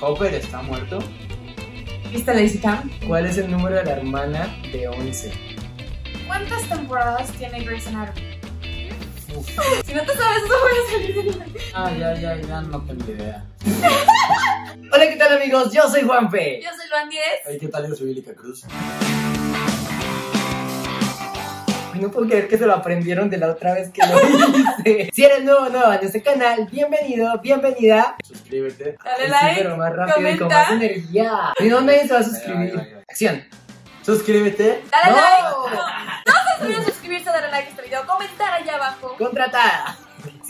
¿Hopper está muerto? ¿Viste Lazy Town? ¿Cuál es el número de la hermana de 11? ¿Cuántas temporadas tiene Grey's Anatomy? Si no te sabes eso voy a salir de la... Ah, ya, ya, ya no tengo idea. Hola, ¿qué tal amigos? Yo soy Juanfe. Yo soy Luan 10. Ay, ¿qué tal? Yo soy Líca Cruz. No puedo creer que se lo aprendieron de la otra vez que lo hice. si eres nuevo o nueva en este canal, bienvenido, bienvenida. Suscríbete. Dale Sí, like, pero más rápido y con comenta. más energía. ¿Y dónde se va a suscribir? Ay, ay, ay. Acción. Suscríbete. Dale No. like. No, no se olviden suscribirse, darle like a este video, comentar allá abajo. Contratada.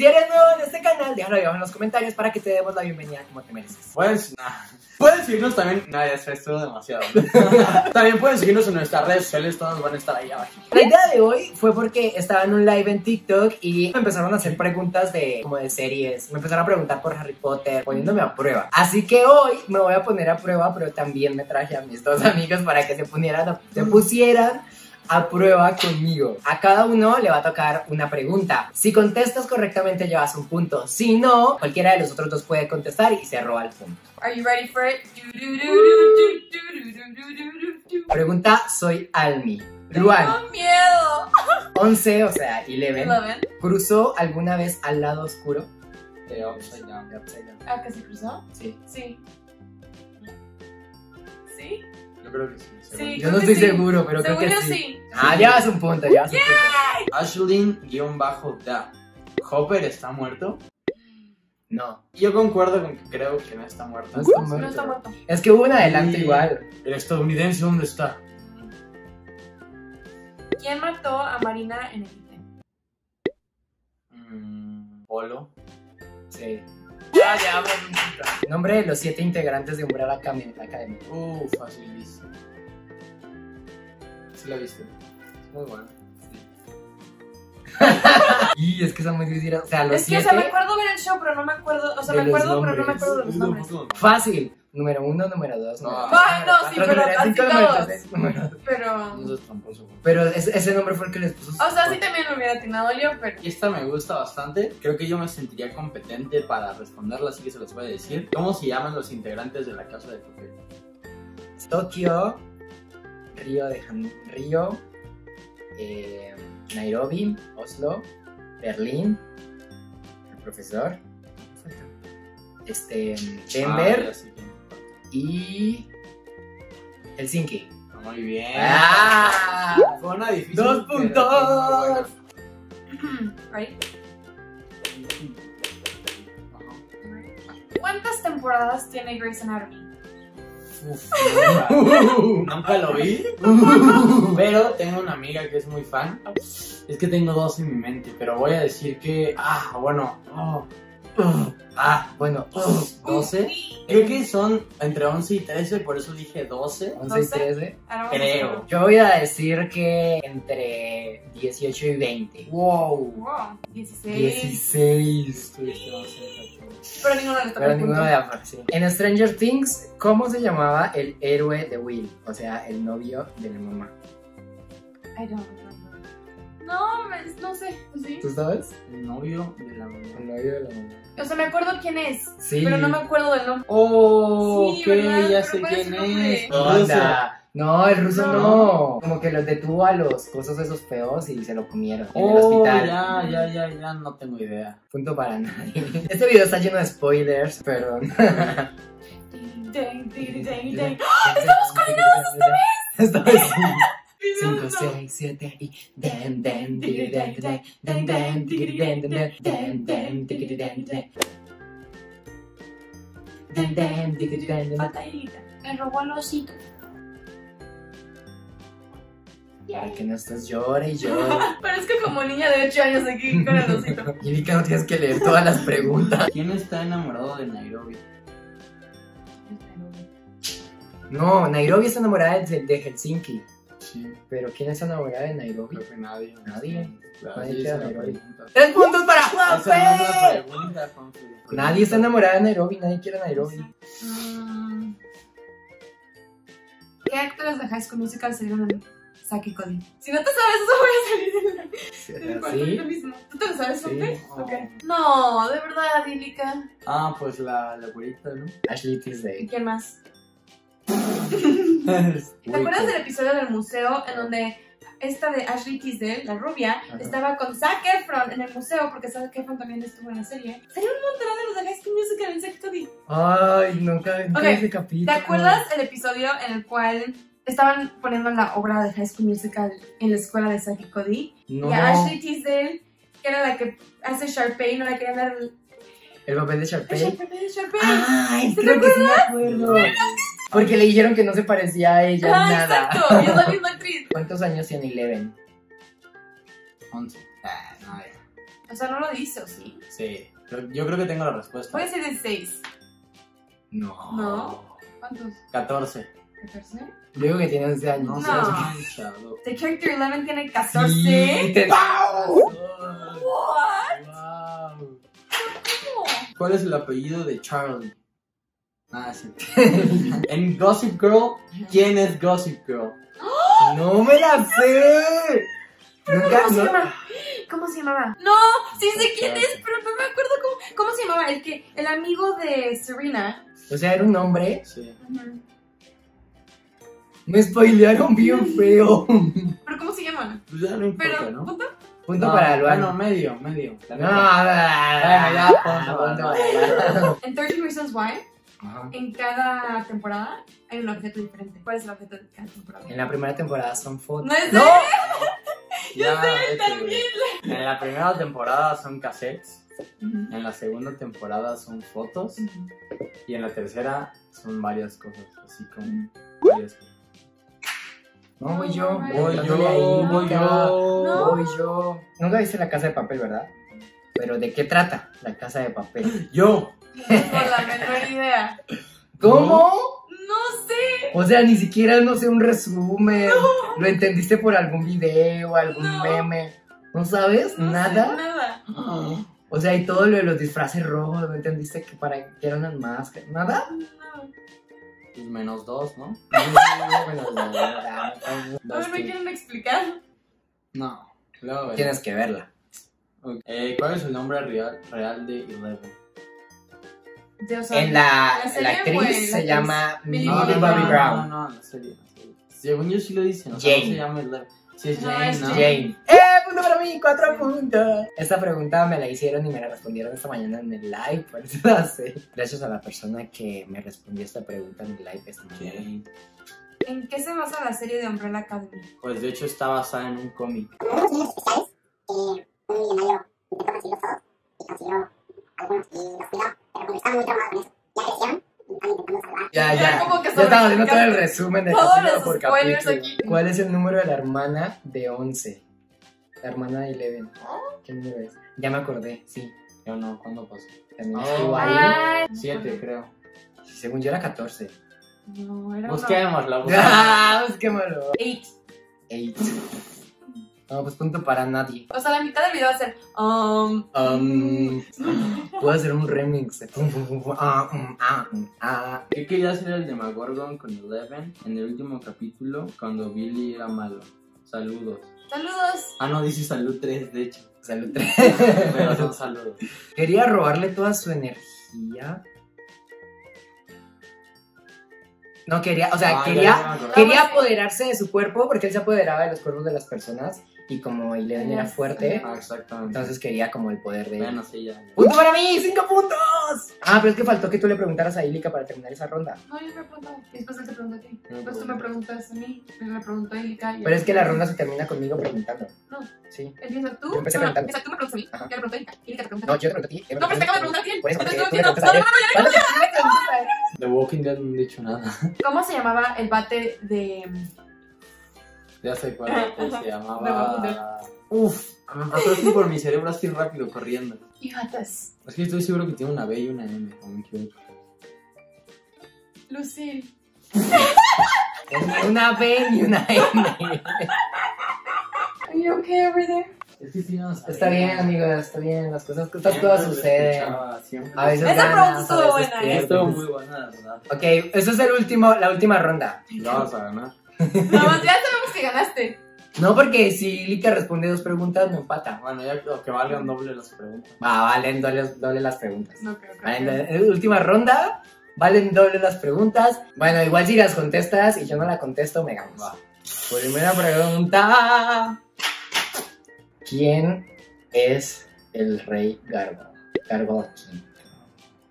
Si eres nuevo en este canal, déjalo ahí abajo en los comentarios para que te demos la bienvenida como te mereces. Puedes, nah. Puedes seguirnos también. No, ya es demasiado. también pueden seguirnos en nuestras redes sociales, todas van a estar ahí abajo. La idea de hoy fue porque estaba en un live en TikTok y me empezaron a hacer preguntas de como de series. Me empezaron a preguntar por Harry Potter, poniéndome a prueba. Así que hoy me voy a poner a prueba, pero también me traje a mis dos amigos para que se, ponieran se pusieran a prueba conmigo. A cada uno le va a tocar una pregunta. Si contestas correctamente llevas un punto. Si no, cualquiera de los otros dos puede contestar y se roba el punto. Are you ready for it? Pregunta, soy Almi. Luan. Tengo miedo. 11, o sea, 11. 11. ¿Cruzó alguna vez al lado oscuro? De upside down, upside down. ¿Ah, que se cruzó? Sí. Sí. ¿Sí? Yo creo que sí. Sí. seguro. Yo no creo que estoy sí. seguro, pero Según creo que sí. sí. Ah, llevas un punto, un punto. Ashlyn-da. ¿Hopper está muerto? No, Yo concuerdo con que creo que no está muerto. no está No está muerto. Es que hubo un adelanto Sí. igual. ¿El estadounidense dónde está? ¿Quién mató a Marina en Egipto? Mm, Polo. Sí. Ya un punto. Nombre de los siete integrantes de Umbrella Academy. Uh, facilísimo. Sí la viste. Es muy bueno. Y es que son muy difíciles. O sea, los Es que, o sea, me acuerdo ver el show, pero no me acuerdo. O sea, me acuerdo, pero no me acuerdo de los nombres. Fácil. Número uno, número dos, Ah. número no, cuatro, sí, pero así todos. número- Pero. No tramposo, güey. Pero ese, ese nombre fue el que les puso. O sea, sí también lo hubiera atinado yo, pero. Y esta me gusta bastante. Creo que yo me sentiría competente para responderla, así que se los voy a decir. ¿Cómo se llaman los integrantes de la casa de papel? Tokio, Río de Jan- Río, eh, Nairobi, Oslo, Berlín, el profesor, este, Ah, Denver sé quién. y Helsinki. Ah, Muy bien. ¡Ah! Fue una difícil. ¡Dos puntos! buena. ¿Cuántas temporadas tiene Grey's Anatomy? Uf, nunca, lo vi. Pero tengo una amiga que es muy fan. Es que tengo dos en mi mente, pero voy a decir que. Ah, bueno. oh, uh, ah, bueno. uh, 12. Creo que son entre 11 y 13, por eso dije 12. 11 y ¿Doce? 13. Ah, no, Creo. Yo voy a decir que entre 18 y 20. Wow. Wow, 16. 16. Pero ninguno le toca Pero el punto. ninguno de ambas, sí. En Stranger Things, ¿cómo se llamaba el héroe de Will? O sea, el novio de la mamá. I don't remember. No, me- no sé. pues ¿Sí? ¿Tú sabes? El novio de la mamá. El novio de la mamá. O sea, me acuerdo quién es, Sí. pero no me acuerdo del nombre. Oh, Sí, ok, ¿verdad? ya Pero sé ¿cuál es quién su nombre? es. Onda. No, el ruso no. No. Como que los detuvo a los cosas esos feos y se lo comieron en el Oh, hospital. ya, ya, ya, ya, no tengo idea. Punto para nadie. Este video está lleno de spoilers, pero. ¡Estamos coordinados esta vez! Esta vez sí. Sí, 5, no. 6, 7 y den, den, den, den, den, den, den, den, den, den, den, den, den. Den, den, tigri, den, den. Falta Hilita. Me robó el osito. Para que no estés llore y llore. Parezco como niña de 8 años aquí con el osito. Y vi que no tienes que leer todas las preguntas. ¿Quién está enamorado de Nairobi? No, Nairobi está enamorada de, de Helsinki. Sí, Pero ¿quién está enamorada de Nairobi? creo que nadie. Nadie. Nadie Nairobi. ¡Tres puntos para Juanfe! Nadie está enamorada de Nairobi, nadie quiere a Nairobi. Mm. ¿Qué actores de High School Musical salieron en, Saki Cody. Si no te sabes eso, voy a salir del ahorita mismo. ¿Tú te lo sabes, Felipe? Sí. Ok. No, de verdad, Lílica. Ah, pues la, la güerita, ¿no? Ashley ¿Y Tisdale. quién más? ¿Te acuerdas pues, del episodio del museo en donde esta de Ashley Tisdale, la rubia, Ajá. estaba con Zac Efron en el museo porque Zac Efron también estuvo en la serie? Salió un montón de los de High School Musical en Zack Cody. Ay, nunca vi Ok, ese capítulo. ¿Te acuerdas el episodio en el cual estaban poniendo la obra de High School Musical en la escuela de y Cody? No. Y a Ashley Tisdale, que era la que hace Sharpay, no le querían dar el, El papel de el Sharpay. Sharpay de Sharpay. Ay, ¿Sí te creo que sí me acuerdo. Porque le dijeron que no se parecía a ella Ah, nada. exacto, y es la misma actriz. ¿Cuántos años tiene Eleven? 11. Ah, no, ya. O sea, no lo dice, ¿o sí? Sí. Yo, yo creo que tengo la respuesta. Puede ser de 6. No. No. ¿Cuántos? 14. ¿14? Yo digo que tiene 11 años. No. The Character 11 tiene 14. Sí, te- What? Wow. ¿Cuál es el apellido de Charlie? Ah, sí. en Gossip Girl, ¿quién es Gossip Girl? No me la sé. Nunca, ¿Cómo se llama? ¿Cómo se llamaba? No, sí sé quién es, pero no me acuerdo cómo, cómo se llamaba. El que, el amigo de Serena. O sea, era un hombre. Sí. Me spoilearon bien feo. Pero ¿cómo se llama? Pues ya no importa, Pero, ¿no? ¿punto? Punto No, para Luan. Bueno, medio, medio. No, neta. bueno, ya, punto para. En 13 Reasons Why, Ajá. en cada temporada hay un objeto diferente. ¿Cuál es el objeto de cada temporada? En la primera temporada son fotos. No es ¡No! Ya, vete, también. En la primera temporada son cassettes. Ujú. En la segunda temporada son fotos. Ujú. Y en la tercera son varias cosas. Así como varias cosas. No, voy yo. Voy yo, voy yo. No. Voy yo. Nunca viste la casa de papel, ¿verdad? Pero ¿de qué trata la casa de papel? Yo. No tengo la menor idea. ¿Cómo? No sé. O sea, ni siquiera, no sé, un resumen. ¿Lo entendiste por algún video, algún No. meme? ¿No sabes? No sé ¿Nada? nada. O sea, y todo lo de los disfraces rojos, ¿no entendiste que para que eran unas máscaras? ¿Nada? No. Pues menos dos, ¿no? La ver, ¿me quieren explicar? No. Luego. Tienes que verla. Eh, ¿Cuál es el nombre real, real de Eleven? De, o sea, En la, ¿la la actriz la se actriz? llama Millie Millie Bobby Bobby Brown. Brown. No, no, la serie, la. Según yo sí lo dicen, o sea, Jane. no se llama Eleven. Sí, es No, Jane, es ¿no? Jane. ¡Eh! Punto para mí, cuatro puntos. Esta pregunta me la hicieron y me la respondieron esta mañana en el live, por eso la sé. Gracias a la persona que me respondió esta pregunta en el live esta mañana. Jane. ¿En qué se basa la serie de Umbrella Academy? Pues de hecho está basada en un cómic. un millonario intentó conseguirlos todos y consiguió algunos y los cuidó, pero como estaban muy traumados con eso, ya crecieron. Ya, Ya, ya. como que Ya estaba haciendo todo el resumen de capítulo por capítulo. aquí. ¿Cuál es el número de la hermana de 11? La hermana de Eleven. ¿Qué número es? Ya me acordé, sí. Yo no, ¿cuándo pasó? También Oh. estuvo ahí. Ay, Siete, creo. Según yo era 14. No, era una... Busquémosla. ¡Ah! Busquémoslo. Eight. Eight. No, pues punto para nadie. O sea, la mitad del video va a ser... Um, Um, puedo hacer un remix pum, ah, um, ah, ah. Yo quería hacer el de Demagorgon con Eleven en el último capítulo cuando Billy era malo. Saludos. saludos. Ah, no, dice salud 3, de hecho. Salud. Pero son saludos. Quería robarle toda su energía. No quería, o sea, Ah, quería, ya quería apoderarse de su cuerpo porque él se apoderaba de los cuerpos de las personas y como Eleven era fuerte, Ah, exactamente. entonces quería como el poder de. Bueno, sí, ya. ya. ¡Punto para mí! ¡Cinco puntos! Ah, pero es que faltó que tú le preguntaras a Ilika para terminar esa ronda. No, yo me pregunto. Y después él te pregunta a ti. Me Después tú me preguntas a mí. Él me preguntó a Erika. y- Pero es que la ronda se termina conmigo preguntando. No. Sí. Empieza tú. Yo empecé no, preguntando. empieza tú me preguntas a mí. Yo le pregunto a Erika. Erika te pregunta No, yo te pregunto a ti. No, pero te acabo de preguntar a ti. Por eso, porque Entonces, tú le no, preguntas a no, él. no, no, ¿Cuándo te le preguntas a él? The Walking Dead no han dicho nada. ¿Cómo se llamaba el bate de. Ya sé cuál es, se llamaba. Uf, atrás por mi cerebro así rápido corriendo. Hijatas? Es que estoy seguro que tiene una B y una M, o me equivoco. Una B ni una M. Are you okay over there? Es que sí, no sabía. Está bien, amigos, está bien. Las cosas, lo suceden. A veces Esa ganas, estuvo buena, ¿eh? pierdes. Estuvo muy buena, la verdad. Ok, eso es el último, la última ronda. Lo vas a ganar. No, ya sabemos que ganaste. No, porque si Lika responde dos preguntas, me empata. Bueno, ya creo que valgan doble las preguntas. Va, valen doble, doble las preguntas. No creo que. Valen doble- última ronda, valen doble las preguntas. Bueno, igual si las contestas y yo no la contesto, me ganas. Va. Primera pregunta. ¿Quién es el rey Gargo? Gargo King.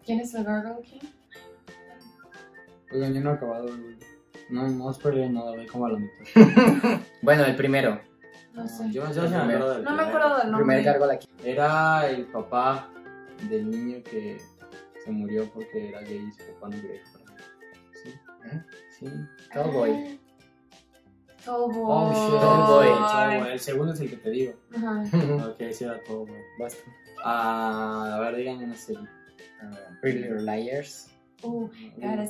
¿Quién es el Gargoyle King? Oigan, yo no he acabado. güey. No, no has perdido nada, voy como a la mitad. Bueno, el primero. No sé. Yo, me acuerdo del No me acuerdo del El nombre. primer Gargoyle King. Era el papá del niño que se murió porque era gay y su papá no quería. Sí. ¿Eh? Sí. Cowboy. Tallboy. Oh, shit. Tallboy. Tallboy. El segundo es el que te digo. Ajá. Ok, sí era Tallboy. Basta. Ah, a ver, díganme una serie. Pretty Little Liars. Ooh, got a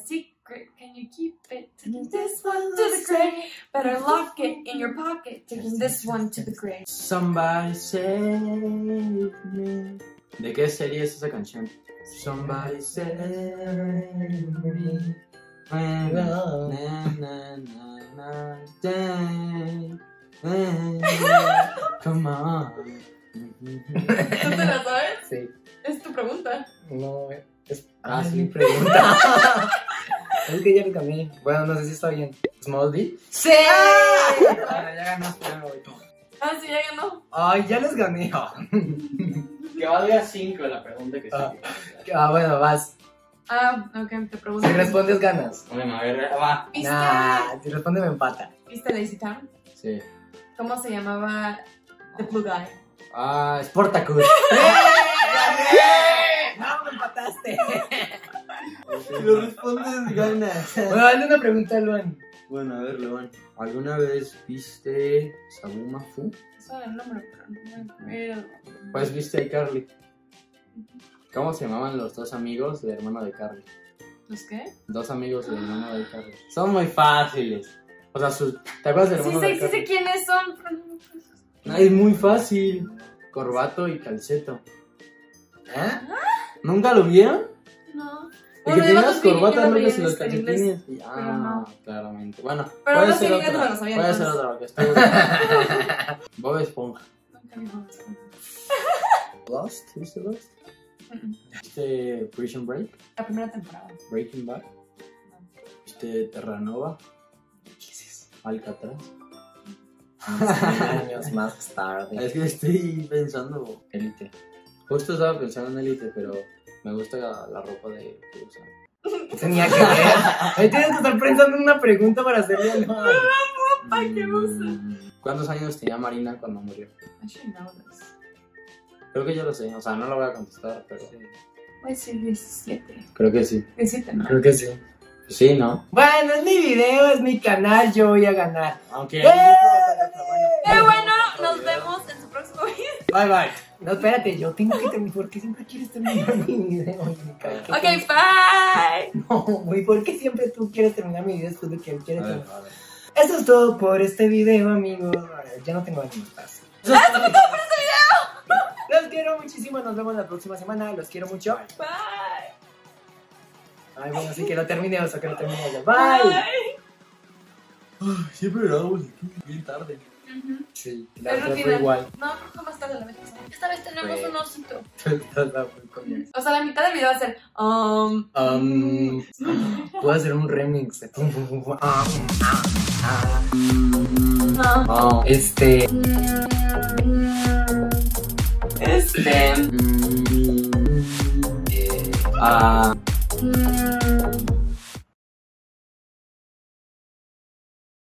secret. Can you keep it? Taking this one to the grave. Better lock it in your pocket. Taking this one to the grave. Somebody save me. ¿De qué serie es esa canción? Somebody save me. Na, na, na, na, day, day, Come on. ¿Tú te la sabes? Sí. Es tu pregunta. No, es. Ah, Ah, sí. mi pregunta. Es que ya lo cambié. Bueno, no sé si está bien. ¿Smallville? ¡Sí! Bueno, ya ganaste, ya me voy con- Ah, sí, ya ganó. Ay, ya les gané. Que valga 5 la pregunta que Ah. sigue. Ah, bueno, vas. Ah, ok, te pregunto. Si respondes, ganas. Bueno, a ver, va. ¿Viste, Nah, si responde, me empata. ¿Viste Lazy Town? Sí. ¿Cómo se llamaba The Blue Guy? Ah, Sportacus. ¡No, me empataste! Si lo respondes, ganas. Bueno, dale una pregunta a Luan. Bueno, a ver, León. ¿Alguna vez viste Sabuma Fu? Suena el nombre, pero acuerdo. Pues viste a Carly. ¿Cómo se llamaban los dos amigos del hermano de Carly? ¿Los qué? Dos amigos del hermano de Carly. Son muy fáciles. O sea, sus... ¿te acuerdas del Sí hermano sé, de sí Carly? sé quiénes son. pero no- Ah, es muy fácil. Corbato y calceto. ¿Eh? ¿Nunca lo vieron? No. El que tenía las corbatas, en si los calcetines. y- Ah, no. claramente. Bueno, Pero puede ser otra. puede ser otra, porque está Bob Esponja. Lost, ¿viste Lost? ¿Viste Prison Break? La primera temporada. Breaking Bad. ¿Viste Terranova? Alcatraz. años más tarde. Es que estoy pensando. Elite. Justo estaba pensando en Elite, pero me gusta la, la ropa de que usan. ¿Qué tenía que ver? Ahí tienes que estar pensando en una pregunta para hacerle a Luan. Ay, qué gusto. Mm, ¿Cuántos años tenía Marina cuando murió? I should know this. Creo que yo lo sé, o sea, no lo voy a contestar, pero Voy a decir 17. creo que sí. 17, ¿no? Creo que sí. Sí, ¿no? Bueno, es mi video, es mi canal, yo voy a ganar. Aunque... ¡Eh! Pero bueno, nos vemos en su próximo video. Bye, bye. No, espérate, yo tengo que terminar. ¿Por qué siempre quieres terminar mi video? Ok, bye. No, güey, ¿por qué siempre tú quieres terminar mi video después de que él quiere terminar? Eso es todo por este video, amigos. Ya no tengo ánimo más. Los quiero muchísimo, nos vemos la próxima semana, los quiero mucho. Bye. Ay, bueno, sí que lo terminemos o que lo terminemos. Bye. Siempre grabamos aquí bien tarde. Sí, Es la otra fue igual. No, tenemos Fue- un osito. O sea, la mitad del video va a ser. Um, Um, puedo hacer un remix de pum, pum, pum, pum. Ah, ah, ah. no. Oh. Este. Este. Eh, ah,